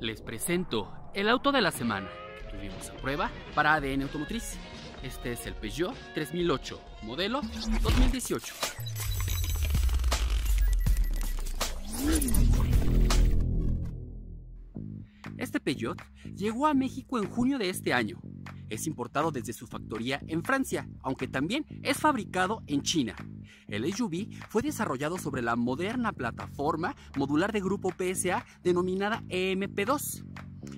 Les presento el auto de la semana que tuvimos a prueba para ADN Automotriz. Este es el Peugeot 3008, modelo 2018. Este Peugeot llegó a México en junio de este año. Es importado desde su factoría en Francia, aunque también es fabricado en China. El SUV fue desarrollado sobre la moderna plataforma modular de grupo PSA denominada EMP2,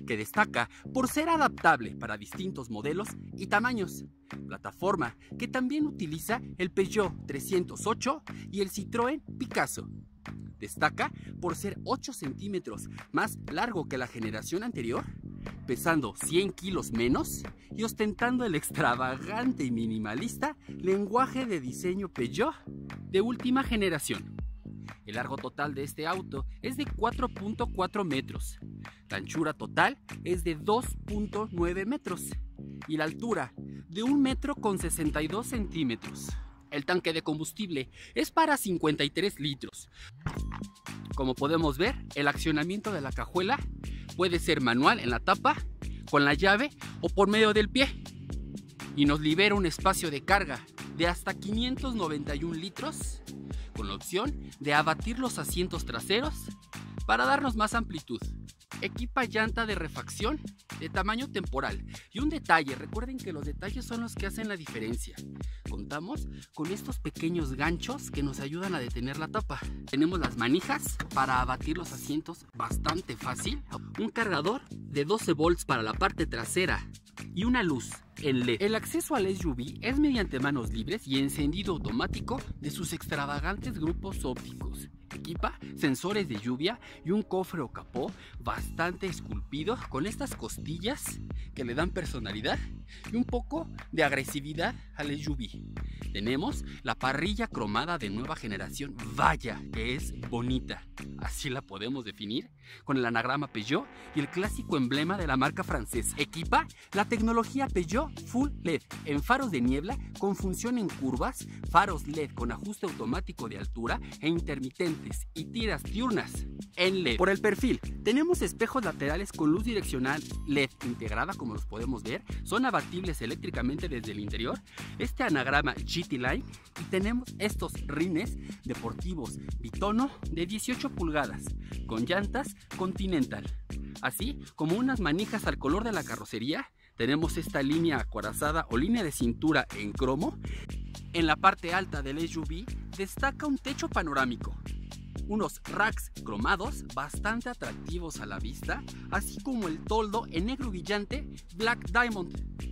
que destaca por ser adaptable para distintos modelos y tamaños. Plataforma que también utiliza el Peugeot 308 y el Citroën Picasso. Destaca por ser 8 centímetros más largo que la generación anterior, pesando 100 kilos menos y ostentando el extravagante y minimalista lenguaje de diseño Peugeot de última generación. El largo total de este auto es de 4.4 metros, la anchura total es de 2.9 metros y la altura de 1 metro con 62 centímetros. El tanque de combustible es para 53 litros. Como podemos ver, el accionamiento de la cajuela puede ser manual en la tapa, con la llave o por medio del pie. Y nos libera un espacio de carga de hasta 591 litros, con la opción de abatir los asientos traseros para darnos más amplitud. Equipa llanta de refacción de tamaño temporal. Y un detalle, recuerden que los detalles son los que hacen la diferencia. Contamos con estos pequeños ganchos que nos ayudan a detener la tapa. Tenemos las manijas para abatir los asientos bastante fácil. Un cargador de 12 volts para la parte trasera y una luz en LED. El acceso al SUV es mediante manos libres y encendido automático de sus extravagantes grupos ópticos. Equipa sensores de lluvia y un cofre o capó bastante esculpido con estas costillas que le dan personalidad y un poco de agresividad al SUV. Tenemos la parrilla cromada de nueva generación, vaya que es bonita, así la podemos definir, con el anagrama Peugeot y el clásico emblema de la marca francesa. Equipa la tecnología Peugeot Full LED en faros de niebla con función en curvas, faros LED con ajuste automático de altura e intermitentes y tiras diurnas en LED. Por el perfil, tenemos espejos laterales con luz direccional LED integrada como los podemos ver, son abatibles eléctricamente desde el interior. Este anagrama GT Line y tenemos estos rines deportivos bitono de 18 pulgadas con llantas Continental, así como unas manijas al color de la carrocería. Tenemos esta línea acorazada o línea de cintura en cromo. En la parte alta del SUV destaca un techo panorámico unos racks cromados bastante atractivos a la vista, así como el toldo en negro brillante Black Diamond.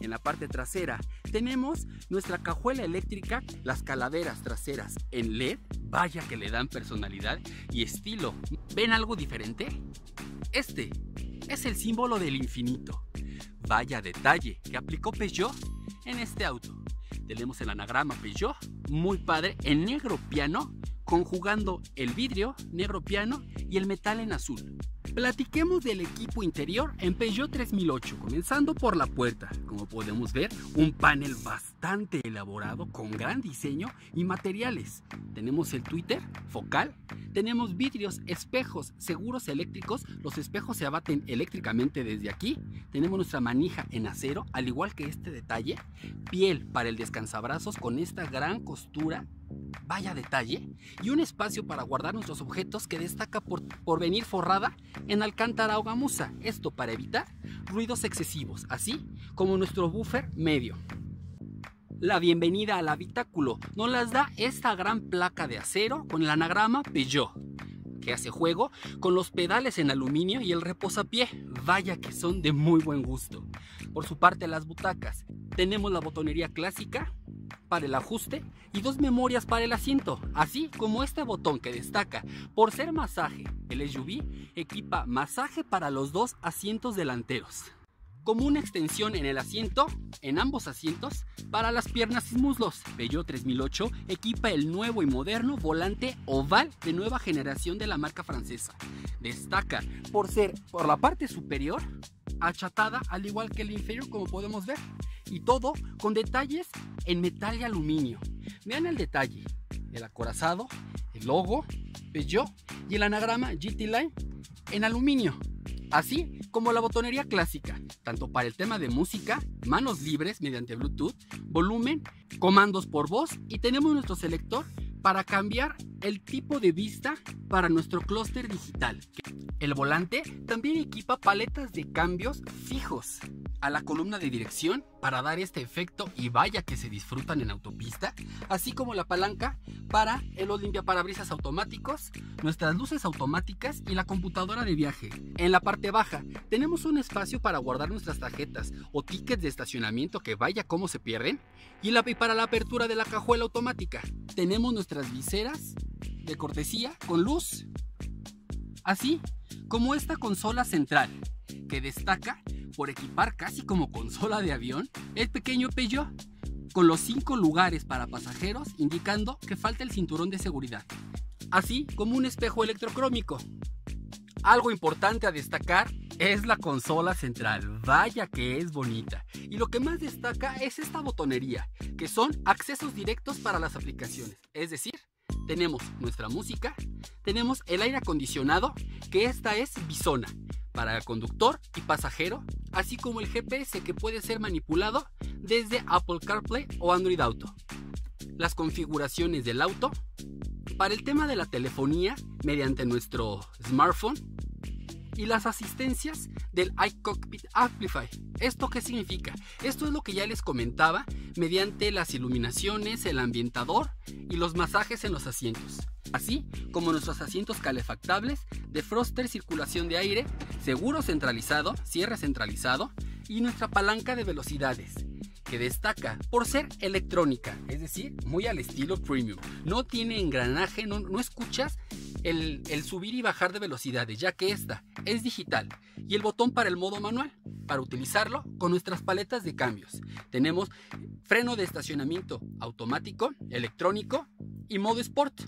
En la parte trasera tenemos nuestra cajuela eléctrica, las calaveras traseras en LED, vaya que le dan personalidad y estilo. ¿Ven algo diferente? Este es el símbolo del infinito. Vaya detalle que aplicó Peugeot en este auto. Tenemos el anagrama Peugeot, muy padre, en negro piano conjugando el vidrio negro piano y el metal en azul. Platiquemos del equipo interior en Peugeot 3008, comenzando por la puerta. Como podemos ver, un panel bastante elaborado con gran diseño y materiales. Tenemos el Twitter focal, tenemos vidrios, espejos, seguros eléctricos. Los espejos se abaten eléctricamente desde aquí. Tenemos nuestra manija en acero, al igual que este detalle. Piel para el descansabrazos con esta gran costura vaya detalle, y un espacio para guardar nuestros objetos que destaca por, por venir forrada en alcántara o gamuza, esto para evitar ruidos excesivos, así como nuestro buffer medio. La bienvenida al habitáculo nos las da esta gran placa de acero con el anagrama Peugeot, que hace juego con los pedales en aluminio y el reposapié, vaya que son de muy buen gusto. Por su parte las butacas, tenemos la botonería clásica, para el ajuste y dos memorias para el asiento, así como este botón que destaca por ser masaje. El SUV equipa masaje para los dos asientos delanteros, como una extensión en el asiento, en ambos asientos, para las piernas y muslos. Peugeot 3008 equipa el nuevo y moderno volante oval de nueva generación de la marca francesa. Destaca por ser por la parte superior achatada al igual que el inferior como podemos ver y todo con detalles en metal y aluminio. Vean el detalle, el acorazado, el logo, Peugeot y el anagrama GT Line en aluminio. Así como la botonería clásica, tanto para el tema de música, manos libres mediante Bluetooth, volumen, comandos por voz y tenemos nuestro selector para cambiar el tipo de vista para nuestro clúster digital. El volante también equipa paletas de cambios fijos a la columna de dirección para dar este efecto y vaya que se disfrutan en autopista, así como la palanca para los limpiaparabrisas automáticos, nuestras luces automáticas y la computadora de viaje. En la parte baja tenemos un espacio para guardar nuestras tarjetas o tickets de estacionamiento que vaya cómo se pierden y, para la apertura de la cajuela automática tenemos nuestras viseras de cortesía con luz, así como esta consola central que destaca por equipar casi como consola de avión el pequeño Peugeot, con los cinco lugares para pasajeros indicando que falta el cinturón de seguridad, así como un espejo electrocrómico. Algo importante a destacar es la consola central, vaya que es bonita. Y lo que más destaca es esta botonería, que son accesos directos para las aplicaciones. Es decir, tenemos nuestra música, tenemos el aire acondicionado, que esta es Bisona, para conductor y pasajero, así como el GPS que puede ser manipulado desde Apple CarPlay o Android Auto. Las configuraciones del auto, para el tema de la telefonía mediante nuestro smartphone, y las asistencias del iCockpit Amplify. ¿Esto qué significa? Esto es lo que ya les comentaba mediante las iluminaciones, el ambientador y los masajes en los asientos. Así como nuestros asientos calefactables, de froster circulación de aire, seguro centralizado, cierre centralizado y nuestra palanca de velocidades que destaca por ser electrónica, es decir, muy al estilo premium. No tiene engranaje, no, no escuchas el, el, subir y bajar de velocidades, ya que esta es digital. Y el botón para el modo manual, para utilizarlo con nuestras paletas de cambios. Tenemos freno de estacionamiento automático, electrónico y modo sport.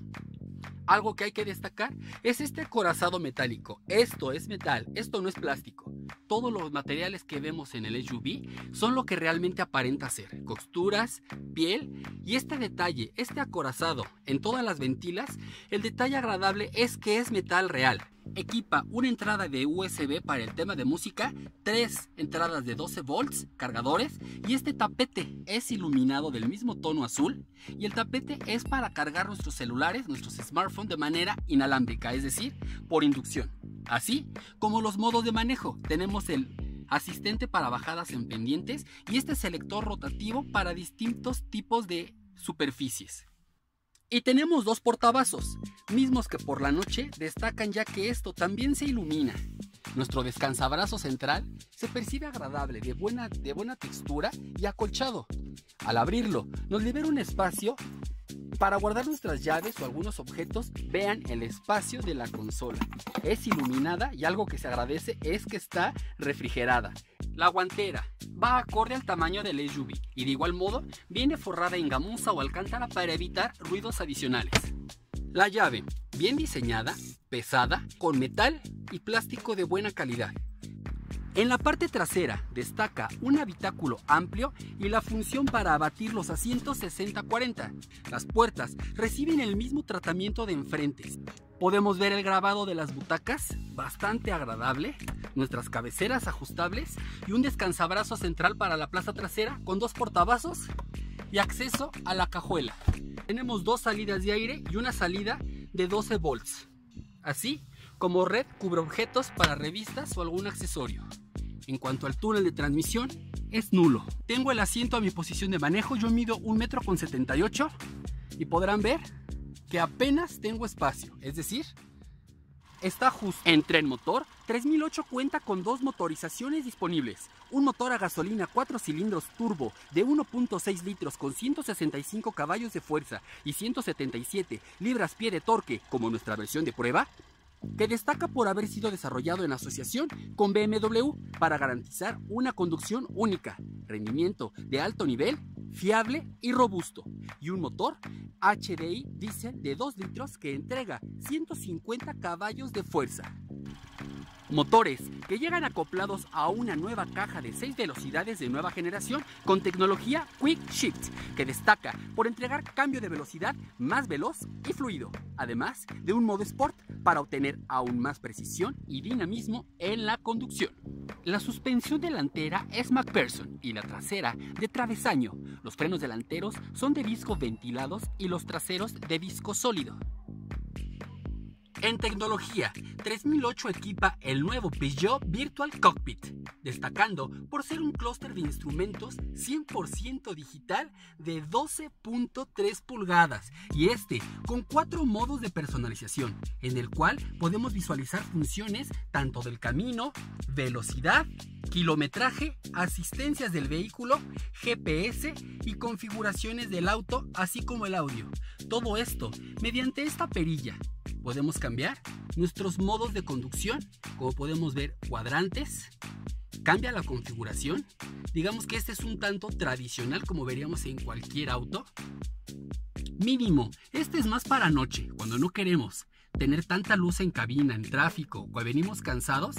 Algo que hay que destacar es este acorazado metálico. Esto es metal, esto no es plástico. Todos los materiales que vemos en el SUV son lo que realmente aparenta ser. Costuras, piel y este detalle, este acorazado en todas las ventilas, el detalle agradable es que es metal real. Equipa una entrada de USB para el tema de música, tres entradas de 12 volts, cargadores y este tapete es iluminado del mismo tono azul y el tapete es para cargar nuestros celulares, nuestros smartphones de manera inalámbrica, es decir, por inducción. Así como los modos de manejo, tenemos el asistente para bajadas en pendientes y este selector rotativo para distintos tipos de superficies. Y tenemos dos portavasos, mismos que por la noche destacan ya que esto también se ilumina. Nuestro descansabrazo central se percibe agradable, de buena, de buena textura y acolchado. Al abrirlo, nos libera un espacio para guardar nuestras llaves o algunos objetos. Vean el espacio de la consola. Es iluminada y algo que se agradece es que está refrigerada. La guantera va acorde al tamaño del SUV y de igual modo viene forrada en gamuza o alcántara para evitar ruidos adicionales. La llave, bien diseñada, pesada, con metal y plástico de buena calidad. En la parte trasera destaca un habitáculo amplio y la función para abatir los asientos 60-40. Las puertas reciben el mismo tratamiento de enfrente. Podemos ver el grabado de las butacas, bastante agradable, nuestras cabeceras ajustables y un descansabrazo central para la plaza trasera con dos portavasos y acceso a la cajuela. Tenemos dos salidas de aire y una salida de 12 volts, así como red cubre objetos para revistas o algún accesorio. En cuanto al túnel de transmisión, es nulo. Tengo el asiento a mi posición de manejo, yo mido un metro con 78 y podrán ver que apenas tengo espacio, es decir, está justo. En tren motor, 3008 cuenta con dos motorizaciones disponibles. Un motor a gasolina 4 cilindros turbo de 1.6 litros con 165 caballos de fuerza y 177 libras-pie de torque, como nuestra versión de prueba, que destaca por haber sido desarrollado en asociación con BMW para garantizar una conducción única, rendimiento de alto nivel, fiable y robusto, y un motor HDI diésel de 2 litros que entrega 150 caballos de fuerza. Motores que llegan acoplados a una nueva caja de 6 velocidades de nueva generación con tecnología Quick Shift, que destaca por entregar cambio de velocidad más veloz y fluido, además de un modo Sport para obtener aún más precisión y dinamismo en la conducción. La suspensión delantera es MacPherson y la trasera de travesaño. Los frenos delanteros son de disco ventilados y los traseros de disco sólido. En tecnología, 3008 equipa el nuevo Peugeot Virtual Cockpit, destacando por ser un clúster de instrumentos 100% digital de 12.3 pulgadas y este con cuatro modos de personalización, en el cual podemos visualizar funciones tanto del camino, velocidad, kilometraje, asistencias del vehículo, GPS y configuraciones del auto, así como el audio. Todo esto mediante esta perilla podemos cambiar nuestros modos de conducción, como podemos ver cuadrantes, cambia la configuración, digamos que este es un tanto tradicional como veríamos en cualquier auto. Mínimo, este es más para noche, cuando no queremos tener tanta luz en cabina, en tráfico, o venimos cansados,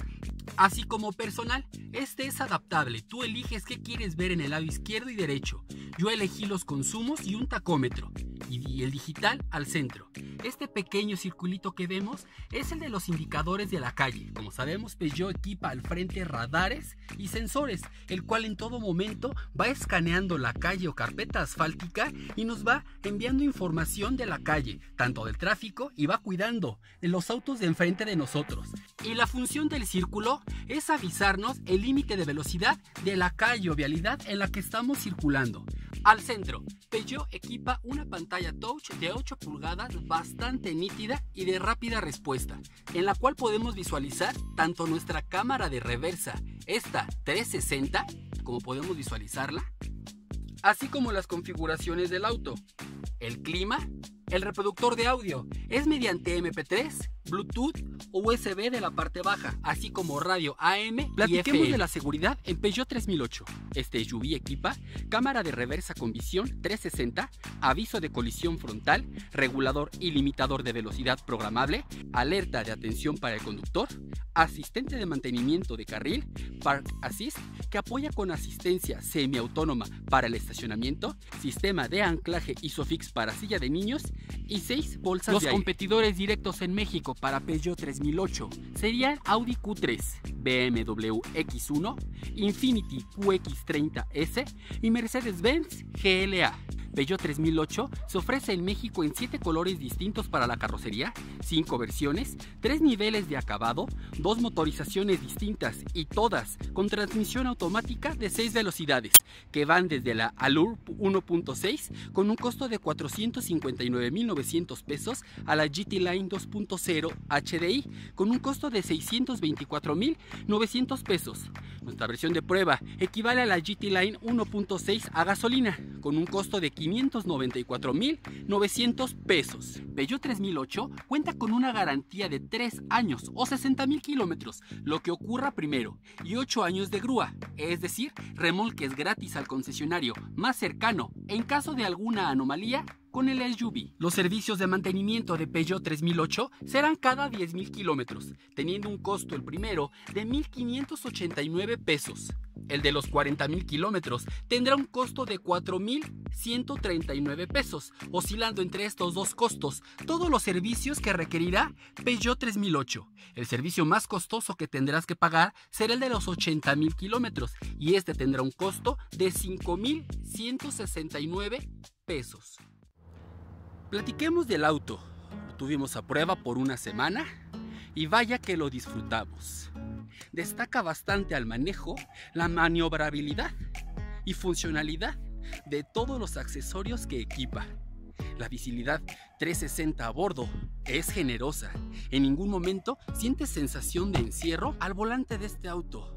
así como personal. Este es adaptable, tú eliges qué quieres ver en el lado izquierdo y derecho. Yo elegí los consumos y un tacómetro, y el digital al centro. Este pequeño circulito que vemos es el de los indicadores de la calle. Como sabemos, Peugeot equipa al frente radares y sensores, el cual en todo momento va escaneando la calle o carpeta asfáltica y nos va enviando información de la calle, tanto del tráfico y va cuidando de los autos de enfrente de nosotros. Y la función del círculo es avisarnos el límite de velocidad de la calle o vialidad en la que estamos circulando. Al centro, Peugeot equipa una pantalla touch de 8 pulgadas bastante nítida y de rápida respuesta, en la cual podemos visualizar tanto nuestra cámara de reversa, esta 360, como podemos visualizarla, así como las configuraciones del auto, el clima, el reproductor de audio, es mediante MP3, Bluetooth USB de la parte baja, así como radio AM Platiquemos y de la seguridad en Peugeot 3008. Este SUV equipa cámara de reversa con visión 360, aviso de colisión frontal, regulador y limitador de velocidad programable, alerta de atención para el conductor, asistente de mantenimiento de carril, Park Assist, que apoya con asistencia semiautónoma para el estacionamiento, sistema de anclaje ISOFIX para silla de niños y 6 bolsas Los competidores directos en México para Peugeot 3008 serían Audi Q3, BMW X1, Infiniti QX30S y Mercedes-Benz GLA. Peugeot 3008 se ofrece en México en 7 colores distintos para la carrocería, 5 versiones, 3 niveles de acabado, 2 motorizaciones distintas y todas con transmisión automática de 6 velocidades, que van desde la Allure 1.6 con un costo de 459.900 pesos a la GT Line 2.0 HDI con un costo de 624.900 pesos. Nuestra versión de prueba equivale a la GT Line 1.6 a gasolina con un costo de 594.900 pesos. Peugeot 3008 cuenta con una garantía de 3 años o 60.000 kilómetros, lo que ocurra primero, y 8 años de grúa, es decir, remolques gratis al concesionario más cercano en caso de alguna anomalía con el SUV. Los servicios de mantenimiento de Peugeot 3008 serán cada 10.000 kilómetros, teniendo un costo el primero de 1.589 pesos. El de los 40.000 kilómetros tendrá un costo de 4.139 pesos, oscilando entre estos dos costos todos los servicios que requerirá Peugeot 3008. El servicio más costoso que tendrás que pagar será el de los 80.000 kilómetros y este tendrá un costo de 5.169 pesos. Platiquemos del auto. Lo tuvimos a prueba por una semana y vaya que lo disfrutamos. Destaca bastante al manejo la maniobrabilidad y funcionalidad de todos los accesorios que equipa. La visibilidad 360 a bordo es generosa. En ningún momento sientes sensación de encierro al volante de este auto.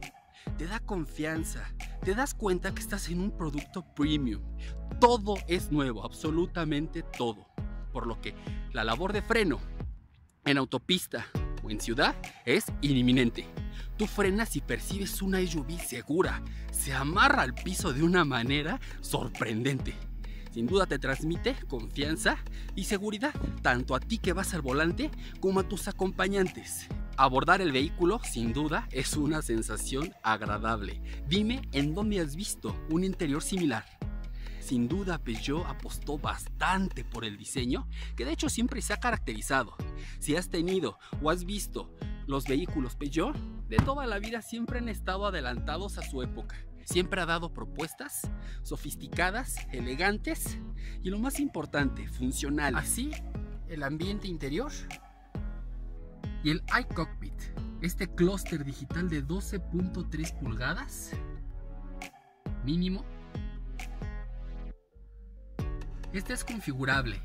Te da confianza, te das cuenta que estás en un producto premium. Todo es nuevo, absolutamente todo. Por lo que la labor de freno en autopista en ciudad es inminente. Tú frenas y percibes una SUV segura. Se amarra al piso de una manera sorprendente. Sin duda te transmite confianza y seguridad, tanto a ti que vas al volante como a tus acompañantes. Abordar el vehículo, sin duda, es una sensación agradable. Dime en dónde has visto un interior similar. Sin duda Peugeot apostó bastante por el diseño, que de hecho siempre se ha caracterizado. Si has tenido o has visto los vehículos Peugeot, de toda la vida siempre han estado adelantados a su época. Siempre ha dado propuestas sofisticadas, elegantes y lo más importante, funcionales. Así, el ambiente interior y el iCockpit, este clúster digital de 12.3 pulgadas mínimo. Este es configurable.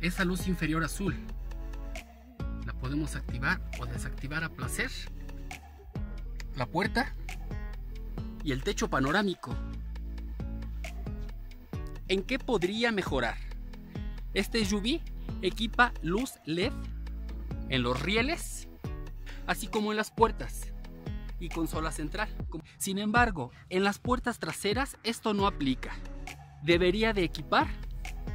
Esa luz inferior azul la podemos activar o desactivar a placer. La puerta y el techo panorámico. ¿En qué podría mejorar? Este SUV equipa luz LED en los rieles, así como en las puertas y consola central. Sin embargo, en las puertas traseras esto no aplica. Debería de equipar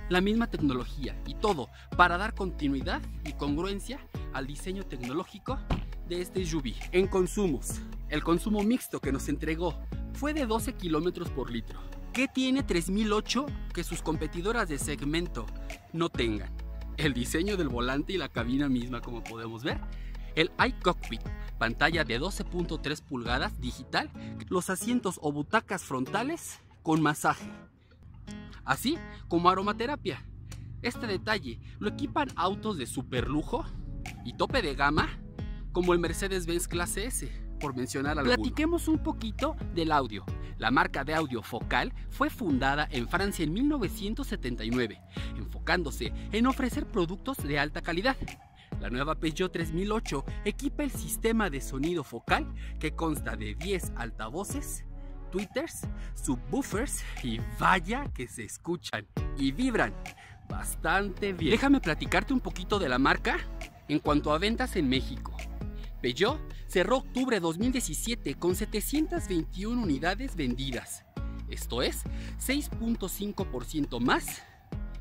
la misma tecnología y todo para dar continuidad y congruencia al diseño tecnológico de este SUV. En consumos, el consumo mixto que nos entregó fue de 12 kilómetros por litro. ¿Qué tiene 3008 que sus competidoras de segmento no tengan? El diseño del volante y la cabina misma, como podemos ver, el iCockpit, pantalla de 12.3 pulgadas digital, los asientos o butacas frontales con masaje, así como aromaterapia. Este detalle lo equipan autos de super lujo y tope de gama como el Mercedes-Benz Clase S, por mencionar algo. Platiquemos un poquito del audio. La marca de audio Focal fue fundada en Francia en 1979, enfocándose en ofrecer productos de alta calidad. La nueva Peugeot 3008 equipa el sistema de sonido focal que consta de 10 altavoces, tweeters, subwoofers y vaya que se escuchan y vibran bastante bien. Déjame platicarte un poquito de la marca en cuanto a ventas en México. Peugeot cerró octubre de 2017 con 721 unidades vendidas. Esto es 6.5% más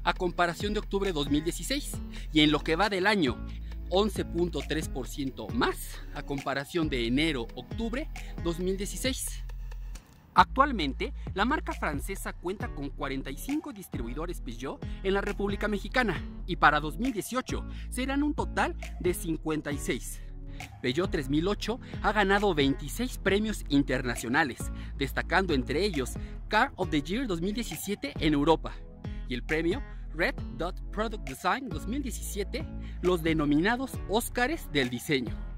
a comparación de octubre de 2016. Y en lo que va del año, 11.3% más a comparación de enero-octubre 2016. Actualmente, la marca francesa cuenta con 45 distribuidores Peugeot en la República Mexicana y para 2018 serán un total de 56. Peugeot 3008 ha ganado 26 premios internacionales, destacando entre ellos Car of the Year 2017 en Europa y el premio Red Dot Product Design 2017 los denominados Óscares del diseño.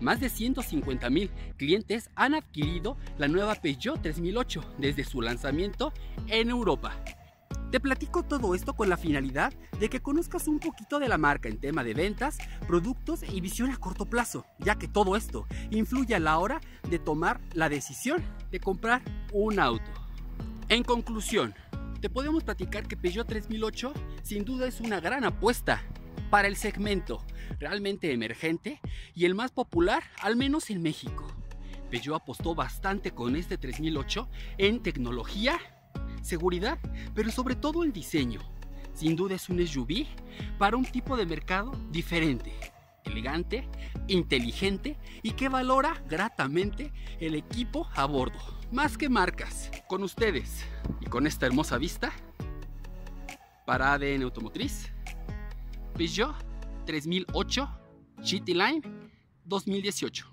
Más de 150 mil clientes han adquirido la nueva Peugeot 3008 desde su lanzamiento en Europa. Te platico todo esto con la finalidad de que conozcas un poquito de la marca en tema de ventas, productos y visión a corto plazo, ya que todo esto influye a la hora de tomar la decisión de comprar un auto. En conclusión, te podemos platicar que Peugeot 3008 sin duda es una gran apuesta para el segmento realmente emergente y el más popular, al menos en México. Peugeot apostó bastante con este 3008 en tecnología, seguridad, pero sobre todo en diseño. Sin duda es un SUV para un tipo de mercado diferente, elegante, inteligente y que valora gratamente el equipo a bordo. Más que marcas, con ustedes y con esta hermosa vista, para ADN Automotriz, Peugeot 3008 GT Line 2018.